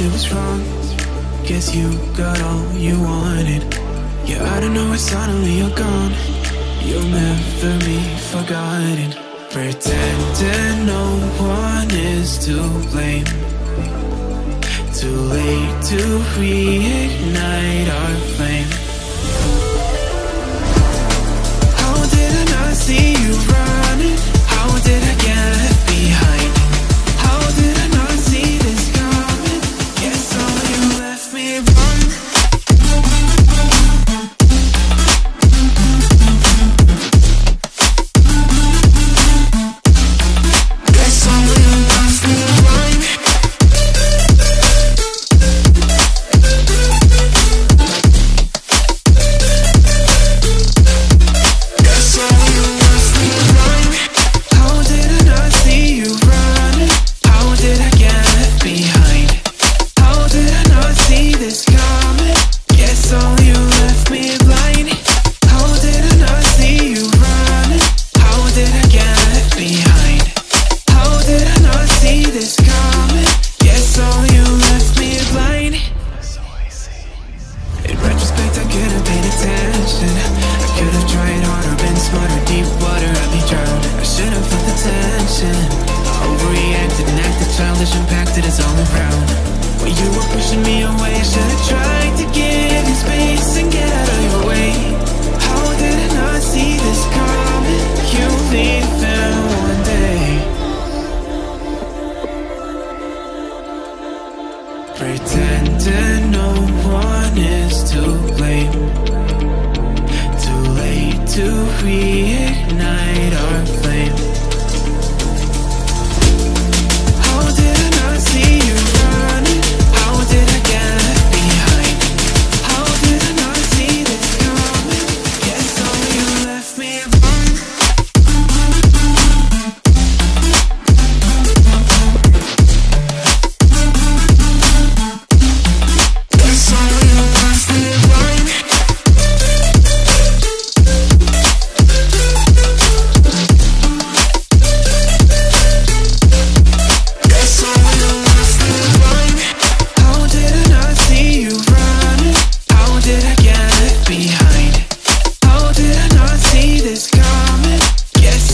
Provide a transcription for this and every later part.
it was wrong. Guess you got all you wanted. Yeah, I don't know why suddenly you're gone. You'll never be forgotten. Pretending no one is to blame. Too late to reignite our flame. How did I not see you me have tried to give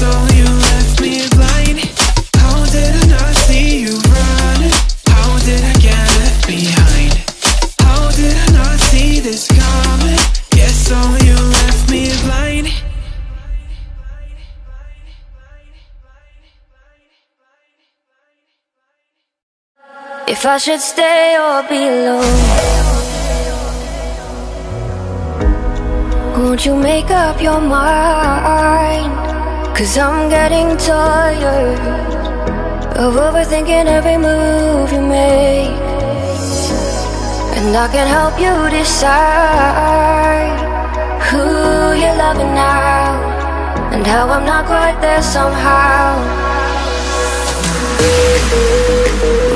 All you left me blind. How did I not see you? How did I get left behind? How did I not see this coming? Guess all you left me blind. If I should stay or be alone Won't you make up your mind? Cause I'm getting tired Of overthinking every move you make. And I can help you decide Who you're loving now And how I'm not quite there somehow.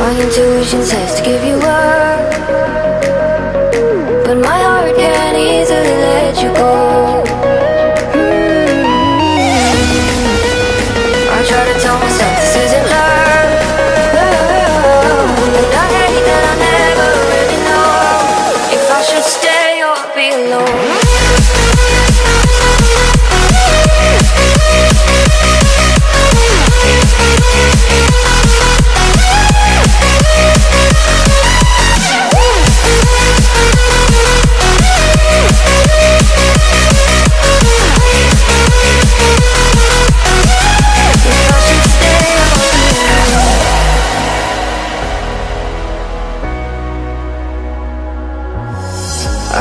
My intuition says to give you up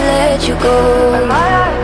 let you go.